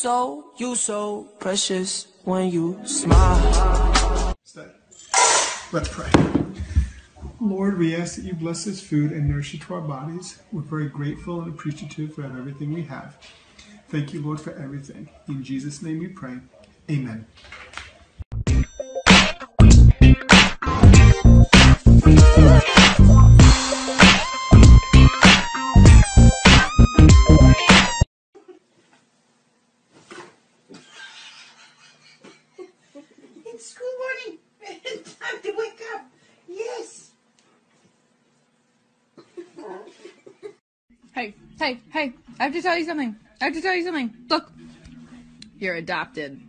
so, you so precious when you smile. Let's pray. Lord, we ask that you bless this food and nourish it to our bodies. We're very grateful and appreciative for everything we have. Thank you, Lord, for everything. In Jesus' name we pray. Amen. Hey, hey, hey, I have to tell you something. I have to tell you something. Look, you're adopted.